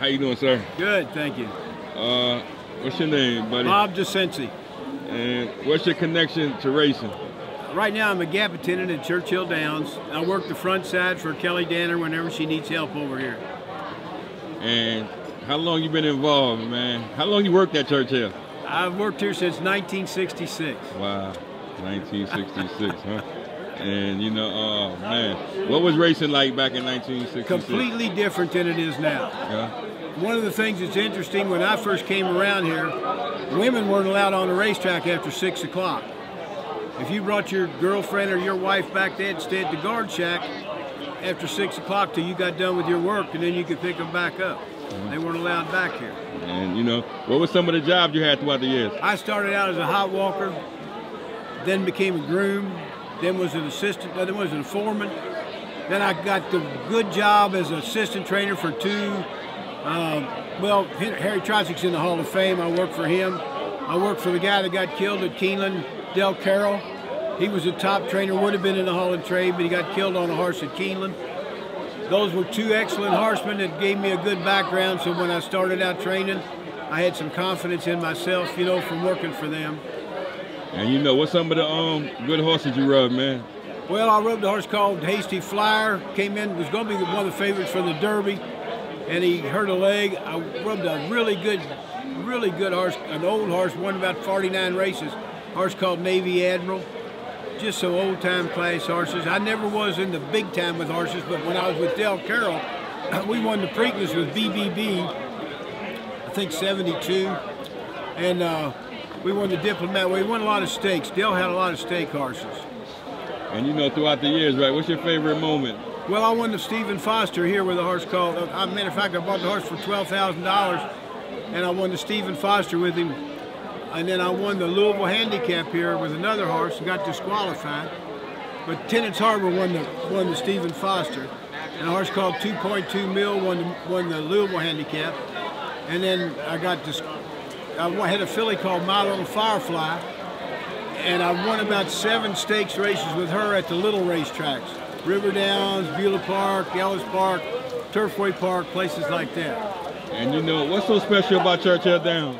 How you doing, sir? Good, thank you. Uh, what's your name, buddy? Bob Desensi. And what's your connection to racing? Right now, I'm a gap attendant at Churchill Downs. I work the front side for Kelly Danner whenever she needs help over here. And how long you been involved, man? How long you worked at Churchill? I've worked here since 1966. Wow, 1966, huh? And you know, uh, man, what was racing like back in 1966? Completely different than it is now. Yeah. One of the things that's interesting, when I first came around here, women weren't allowed on the racetrack after 6 o'clock. If you brought your girlfriend or your wife back, they had to stay at the guard shack after 6 o'clock till you got done with your work, and then you could pick them back up. They weren't allowed back here. And you know, what were some of the jobs you had throughout the years? I started out as a hot walker, then became a groom, then was an assistant, then was a foreman. Then I got the good job as an assistant trainer for two. Um, well, Harry Trotsek's in the Hall of Fame. I worked for him. I worked for the guy that got killed at Keeneland, Del Carroll. He was a top trainer, would have been in the Hall of Trade, but he got killed on a horse at Keeneland. Those were two excellent horsemen that gave me a good background. So when I started out training, I had some confidence in myself, you know, from working for them. And you know, what's some of the um good horses you rub, man? Well, I rubbed a horse called Hasty Flyer. Came in, was going to be one of the favorites for the Derby, and he hurt a leg. I rubbed a really good, really good horse, an old horse, won about 49 races. Horse called Navy Admiral. Just some old time class horses. I never was in the big time with horses, but when I was with Del Carroll, we won the Preakness with Bee Bee Bee, I think 72, and. Uh, we won the Diplomat. We won a lot of stakes. Dale had a lot of stake horses. And you know, throughout the years, right? What's your favorite moment? Well, I won the Stephen Foster here with a horse called. Uh, I matter of fact, I bought the horse for twelve thousand dollars, and I won the Stephen Foster with him. And then I won the Louisville Handicap here with another horse and got disqualified. But Tennant's Harbor won the won the Stephen Foster, and a horse called 2.2 Mill won the, won the Louisville Handicap. And then I got this I had a filly called My Little Firefly, and I won about seven stakes races with her at the little racetracks. River Downs, Beulah Park, Ellis Park, Turfway Park, places like that. And you know, what's so special about Churchill Downs?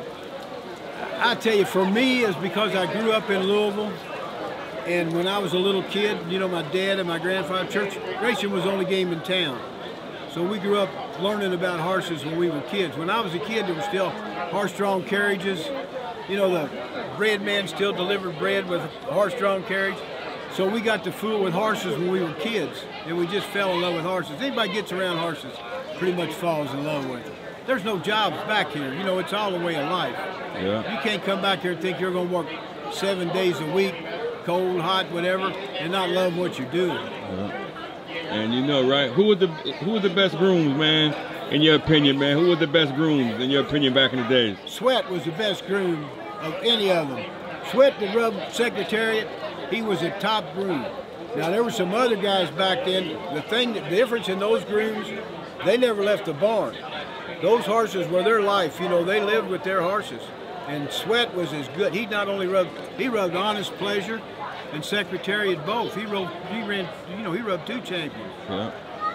I tell you, for me, is because I grew up in Louisville, and when I was a little kid, you know, my dad and my grandfather, church racing was the only game in town. So we grew up learning about horses when we were kids. When I was a kid, there were still horse-drawn carriages. You know, the bread man still delivered bread with a horse-drawn carriage. So we got to fool with horses when we were kids, and we just fell in love with horses. Anybody gets around horses pretty much falls in love with them. There's no jobs back here. You know, it's all a way of life. Yeah. You can't come back here and think you're going to work seven days a week, cold, hot, whatever, and not love what you're doing. Yeah. And you know, right? Who was the who was the best grooms, man? In your opinion, man, who was the best grooms in your opinion back in the days? Sweat was the best groom of any of them. Sweat, the rub secretariat, he was a top groom. Now there were some other guys back then. The thing, the difference in those grooms, they never left the barn. Those horses were their life. You know, they lived with their horses. And Sweat was as good. He not only rubbed, he rubbed honest pleasure and secretariat both. He rode, he ran, you know, he rubbed two champions. Yeah.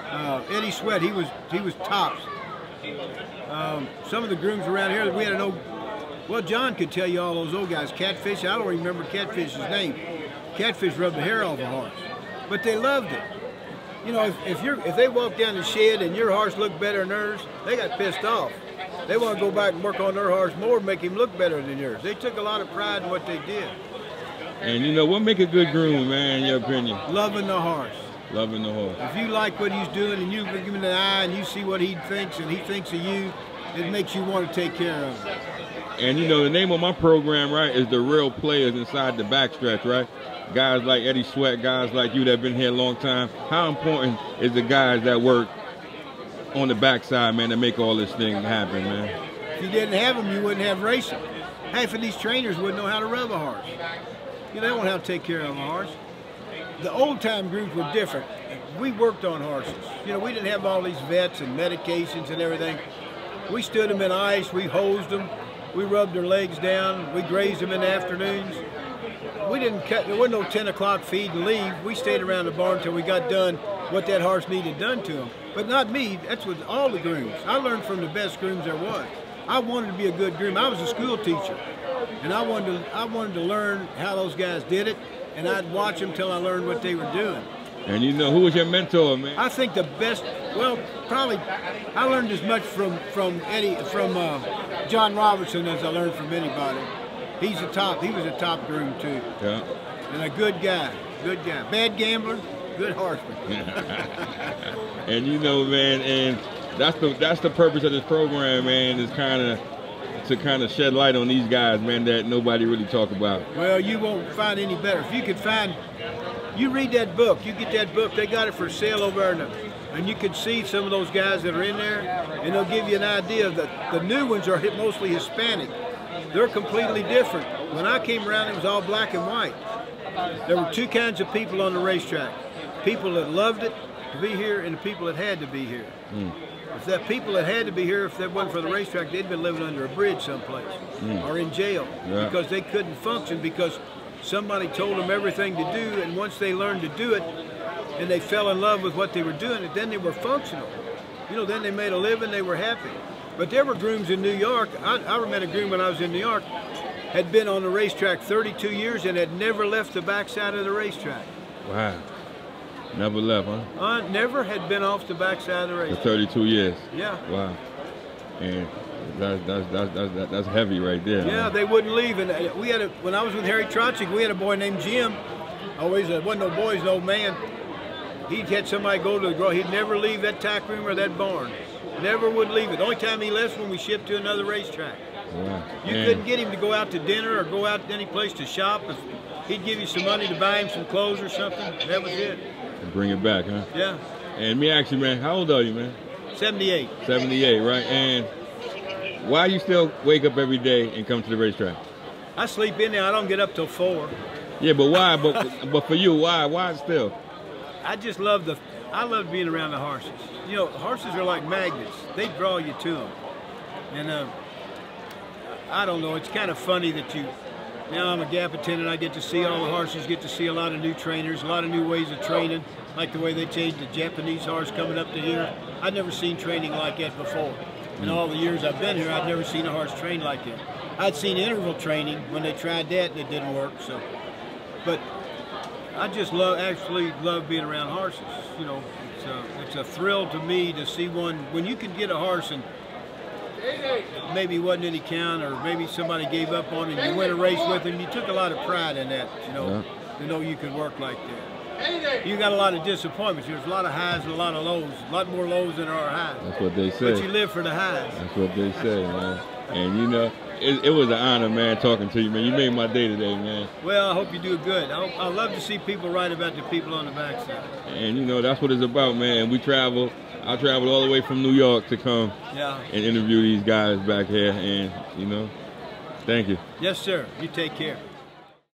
Uh, Eddie Sweat, he was he was tops. Um, some of the grooms around here, we had an old. Well, John could tell you all those old guys. Catfish, I don't remember Catfish's name. Catfish rubbed the hair off a horse, but they loved it. You know, if, if you're if they walk down the shed and your horse looked better than theirs, they got pissed off. They want to go back and work on their horse more, make him look better than yours. They took a lot of pride in what they did. And you know what make a good groom, man? In your opinion? Loving the horse. Loving the horse. If you like what he's doing and you give him an eye and you see what he thinks and he thinks of you, it makes you want to take care of him. And you know the name of my program, right, is the real players inside the backstretch, right? Guys like Eddie Sweat, guys like you that have been here a long time. How important is the guys that work on the backside, man, to make all this thing happen, man? If you didn't have them, you wouldn't have racing. Half of these trainers wouldn't know how to rub a horse. You know, they don't have to take care of a horse. The old time groups were different. We worked on horses. You know, we didn't have all these vets and medications and everything. We stood them in ice, we hosed them, we rubbed their legs down, we grazed them in the afternoons. We didn't cut, there wasn't no 10 o'clock feed and leave. We stayed around the barn until we got done what that horse needed done to him. But not me. That's what all the grooms. I learned from the best grooms there was. I wanted to be a good groom. I was a school teacher, and I wanted to I wanted to learn how those guys did it, and I'd watch them till I learned what they were doing. And you know who was your mentor, man? I think the best. Well, probably I learned as much from from Eddie from uh, John Robertson as I learned from anybody. He's a top. He was a top groom too, Yeah. and a good guy. Good guy. Bad gambler, good horseman. and you know, man, and that's the that's the purpose of this program, man, is kind of to kind of shed light on these guys, man, that nobody really talk about. Well, you won't find any better. If you could find, you read that book, you get that book, they got it for sale over there, in the- and you can see some of those guys that are in there, and they'll give you an idea that the new ones are mostly Hispanic. They're completely different. When I came around, it was all black and white. There were two kinds of people on the racetrack people that loved it to be here, and the people that had to be here. Hmm. If that people that had to be here, if that wasn't for the racetrack, they'd been living under a bridge someplace hmm. or in jail Yeah. because they couldn't function because somebody told them everything to do, and once they learned to do it, and they fell in love with what they were doing, and then they were functional. You know, then they made a living, they were happy. But there were grooms in New York. I, I met a groom when I was in New York, had been on the racetrack 32 years and had never left the backside of the racetrack. Wow. Never left, huh? Uh, never had been off the backside of the For 32 years. Yeah. Wow. And that's that's that's that's, that's heavy right there. Yeah, man. they wouldn't leave. And uh, we had a, when I was with Harry Trotsek, we had a boy named Jim. Always, uh, wasn't no boy, boys, no man. He'd had somebody go to the grow. He'd never leave that tack room or that barn. Never would leave it. The only time he left when we shipped to another racetrack. Wow. You And- couldn't get him to go out to dinner or go out to any place to shop. If he'd give you some money to buy him some clothes or something, that was it. Bring it back, huh? Yeah, And me ask you, man, how old are you, man? 78. 78, right? And why you still wake up every day and come to the racetrack? I sleep in there. I don't get up till four. Yeah, but why? But but for you, why? Why still? I just love the. I love being around the horses. You know, horses are like magnets. They draw you to them. And uh, I don't know. It's kind of funny that you. Now I'm a gap attendant. I get to see all the horses. Get to see a lot of new trainers, a lot of new ways of training, like the way they changed the Japanese horse coming up to here. I've never seen training like that before. In all the years I've been here, I've never seen a horse trained like that. I'd seen interval training when they tried that, and it didn't work. So, but I just love, actually love being around horses. You know, it's a, it's a thrill to me to see one when you can get a horse and maybe wasn't any count or maybe somebody gave up on him. You win a race with him. You took a lot of pride in that. You know, to know you could work like that. You got a lot of disappointments. There's a lot of highs and a lot of lows. A lot more lows than there are highs. That's what they say. But you live for the highs. That's what they say, man. And you know, it, it was an honor, man, talking to you, man. You made my day today, man. Well, I hope you do good. I, I love to see people write about the people on the backside. And you know, that's what it's about, man. We travel. I traveled all the way from New York to come Yeah. and interview these guys back here, and you know, thank you. Yes, sir. You take care.